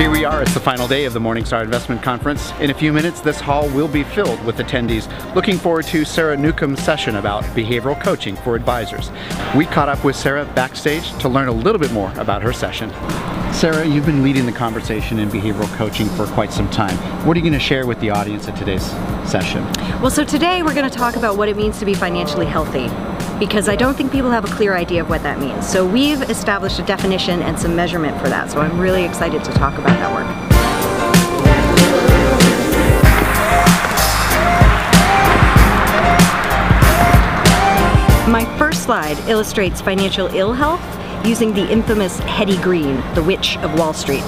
Here we are, it's the final day of the Morningstar Investment Conference. In a few minutes, this hall will be filled with attendees looking forward to Sarah Newcomb's session about behavioral coaching for advisors. We caught up with Sarah backstage to learn a little bit more about her session. Sarah, you've been leading the conversation in behavioral coaching for quite some time. What are you going to share with the audience at today's session? Well, so today we're going to talk about what it means to be financially healthy because I don't think people have a clear idea of what that means. So we've established a definition and some measurement for that. So I'm really excited to talk about that work. My first slide illustrates financial ill health using the infamous Hetty Green, the witch of Wall Street.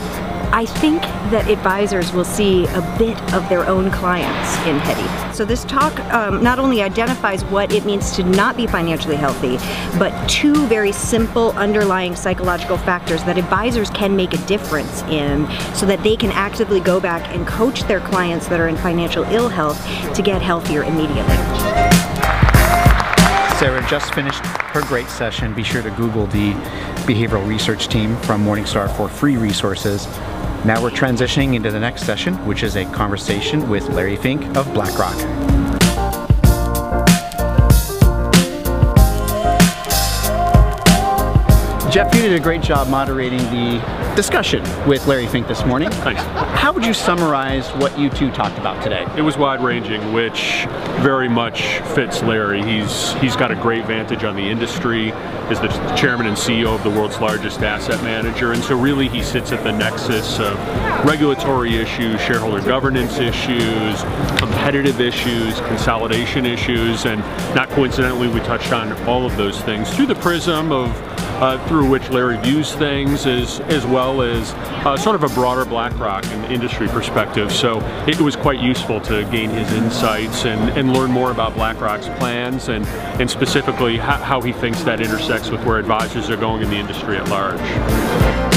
I think that advisors will see a bit of their own clients in Hetty. So this talk um, not only identifies what it means to not be financially healthy, but two very simple underlying psychological factors that advisors can make a difference in so that they can actively go back and coach their clients that are in financial ill health to get healthier immediately. Sarah just finished her great session. Be sure to Google the behavioral research team from Morningstar for free resources. Now we're transitioning into the next session, which is a conversation with Larry Fink of BlackRock. Jeff, you did a great job moderating the discussion with Larry Fink this morning. Thanks. How would you summarize what you two talked about today? It was wide ranging, which very much fits Larry. He's he's got a great vantage on the industry, is the chairman and CEO of the world's largest asset manager, and so really he sits at the nexus of regulatory issues, shareholder governance issues, competitive issues, consolidation issues, and not coincidentally we touched on all of those things through the prism of uh, through which Larry views things as, as well as uh, sort of a broader BlackRock and industry perspective. So it was quite useful to gain his insights and, and learn more about BlackRock's plans and, and specifically how, how he thinks that intersects with where advisors are going in the industry at large.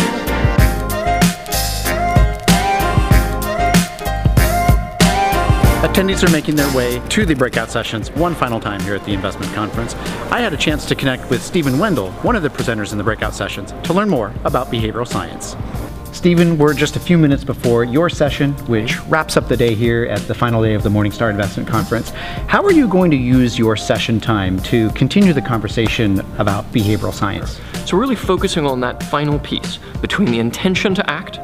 Attendees are making their way to the breakout sessions one final time here at the investment conference. I had a chance to connect with Stephen Wendel, one of the presenters in the breakout sessions, to learn more about behavioral science. Stephen, we're just a few minutes before your session, which wraps up the day here at the final day of the Morningstar Investment Conference. How are you going to use your session time to continue the conversation about behavioral science? So, really focusing on that final piece between the intention to act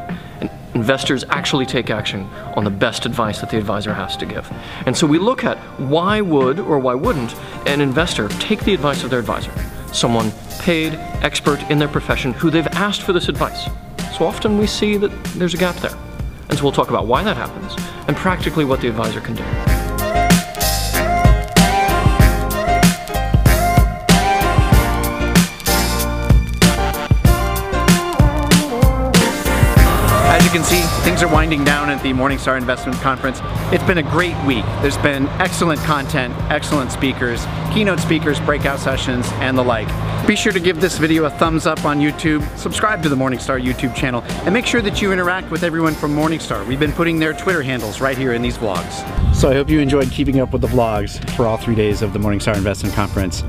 investors actually take action on the best advice that the advisor has to give. And so we look at why would or why wouldn't an investor take the advice of their advisor, someone paid, expert in their profession who they've asked for this advice. So often we see that there's a gap there. And so we'll talk about why that happens and practically what the advisor can do. You can see, things are winding down at the Morningstar Investment Conference. It's been a great week. There's been excellent content, excellent speakers, keynote speakers, breakout sessions, and the like. Be sure to give this video a thumbs up on YouTube, subscribe to the Morningstar YouTube channel, and make sure that you interact with everyone from Morningstar. We've been putting their Twitter handles right here in these vlogs. So I hope you enjoyed keeping up with the vlogs for all three days of the Morningstar Investment Conference.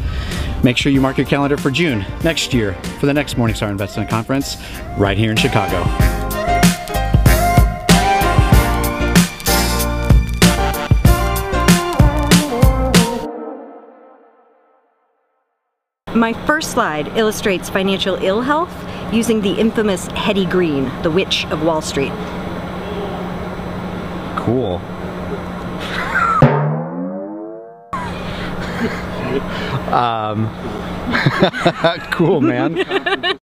Make sure you mark your calendar for June next year for the next Morningstar Investment Conference right here in Chicago. My first slide illustrates financial ill health using the infamous Hetty Green, the witch of Wall Street. Cool. um, cool, man.